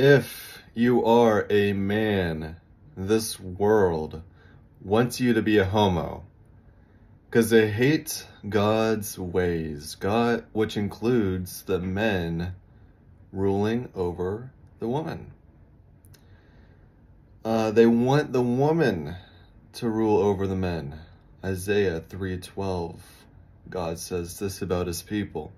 If you are a man, this world wants you to be a homo because they hate God's ways, God, which includes the men ruling over the woman. Uh, they want the woman to rule over the men. Isaiah 3:12. God says this about his people.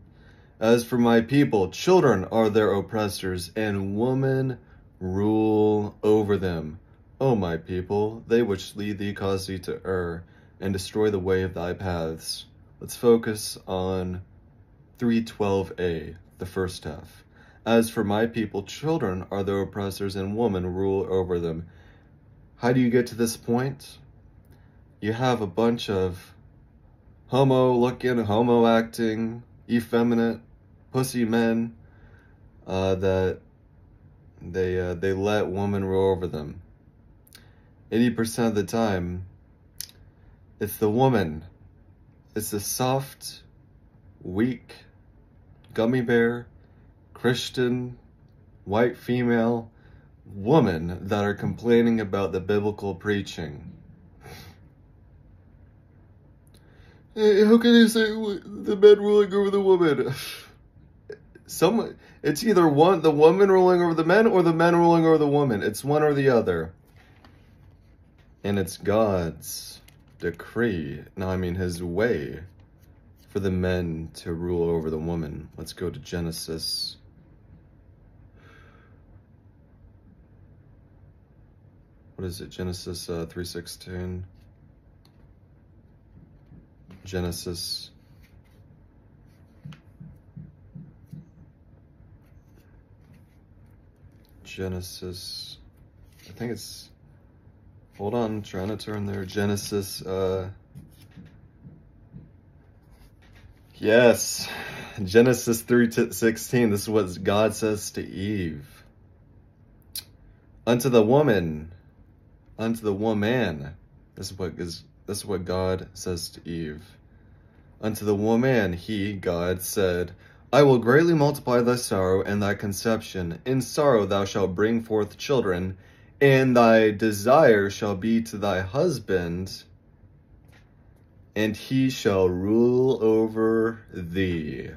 As for my people, children are their oppressors, and women rule over them. O my people, they which lead thee cause thee to err, and destroy the way of thy paths. Let's focus on 312a, the first half. As for my people, children are their oppressors, and women rule over them. How do you get to this point? You have a bunch of homo looking, homo acting, effeminate, pussy men uh, that they uh, they let women rule over them. 80% of the time, it's the woman. It's the soft, weak, gummy bear, Christian, white female woman that are complaining about the biblical preaching. How can you say the men ruling over the woman? Some, it's either one the woman ruling over the men or the men ruling over the woman. It's one or the other. And it's God's decree, no, I mean his way, for the men to rule over the woman. Let's go to Genesis. What is it? Genesis uh, 3.16. Genesis Genesis, I think it's, hold on, trying to turn there, Genesis, uh, yes, Genesis 3 to 16, this is what God says to Eve. Unto the woman, unto the woman, this is what is, this is what God says to Eve. Unto the woman, he, God, said, I will greatly multiply thy sorrow and thy conception. In sorrow thou shalt bring forth children, and thy desire shall be to thy husband, and he shall rule over thee.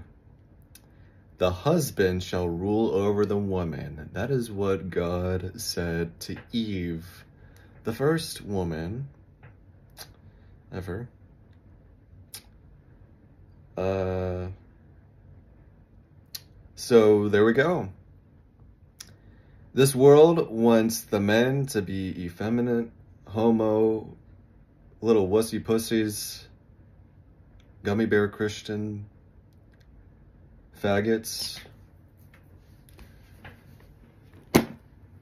The husband shall rule over the woman. That is what God said to Eve, the first woman ever. Uh, so there we go. This world wants the men to be effeminate, homo, little wussy pussies, gummy bear Christian, faggots.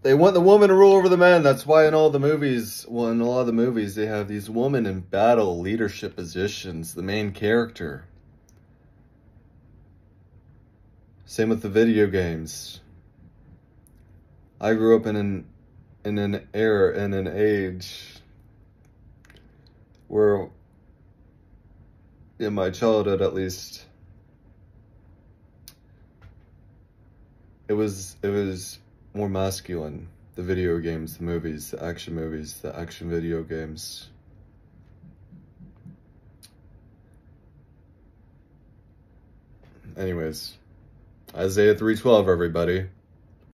They want the woman to rule over the men. That's why in all the movies, well, in a lot of the movies, they have these women in battle leadership positions, the main character. Same with the video games. I grew up in an in an era in an age where in my childhood at least it was it was more masculine the video games the movies the action movies the action video games anyways Isaiah 3.12, everybody.